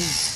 is